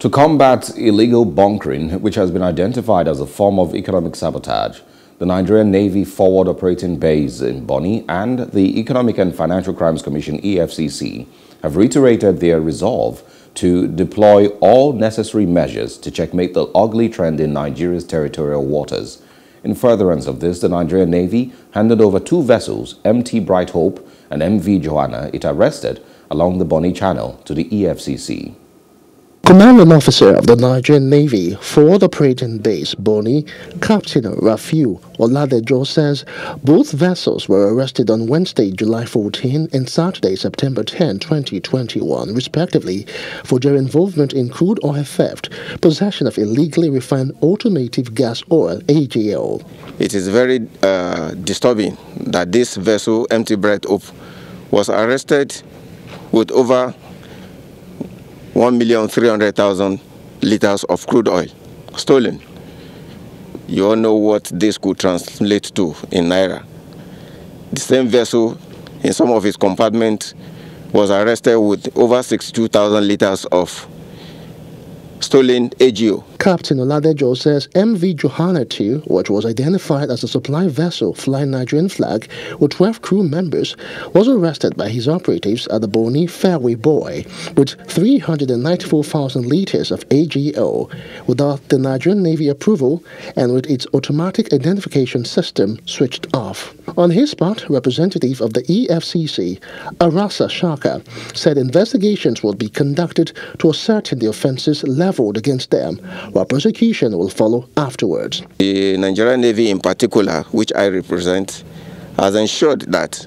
To combat illegal bunkering, which has been identified as a form of economic sabotage, the Nigerian Navy Forward Operating Base in Bonny and the Economic and Financial Crimes Commission EFCC have reiterated their resolve to deploy all necessary measures to checkmate the ugly trend in Nigeria's territorial waters. In furtherance of this, the Nigerian Navy handed over two vessels, MT Bright Hope and MV Joanna, it arrested along the Bonny Channel to the EFCC. Commanding Officer of the Nigerian Navy Forward Operating Base Bonny, Captain Rafiu Oladejo says both vessels were arrested on Wednesday, July 14 and Saturday, September 10, 2021, respectively, for their involvement in crude oil theft, possession of illegally refined automotive gas oil (AGO). It is very uh, disturbing that this vessel, MT Bright Hope, was arrested with over 1,300,000 liters of crude oil stolen. You all know what this could translate to in Naira. The same vessel, in some of its compartments, was arrested with over 62,000 liters of stolen AGO. Captain Oladejo says MV Johanna 2, which was identified as a supply vessel flying Nigerian flag with 12 crew members, was arrested by his operatives at the Bonny Fairway Buoy with 394,000 liters of AGO without the Nigerian Navy approval and with its automatic identification system switched off. On his part, representative of the EFCC, Arasa Shaka, said investigations would be conducted to ascertain the offences leveled against them while prosecution will follow afterwards. The Nigerian Navy in particular, which I represent, has ensured that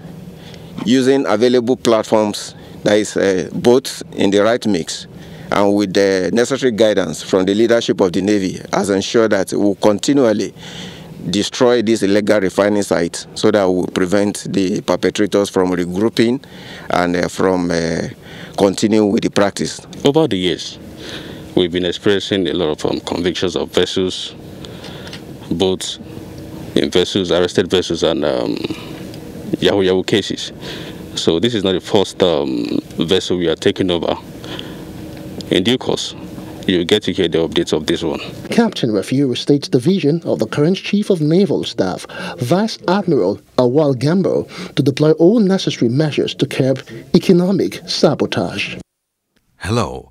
using available platforms, that is uh, both in the right mix and with the necessary guidance from the leadership of the Navy, has ensured that we will continually destroy these illegal refining sites so that we will prevent the perpetrators from regrouping and uh, from uh, continuing with the practice. Over the years, we've been experiencing a lot of um, convictions of vessels, boats in vessels, arrested vessels, and um, Yahoo Yahoo cases. So this is not the first um, vessel we are taking over. In due course, you'll get to hear the updates of this one. Captain Rafiu states the vision of the current Chief of Naval Staff, Vice Admiral Awal Gambo, to deploy all necessary measures to curb economic sabotage. Hello.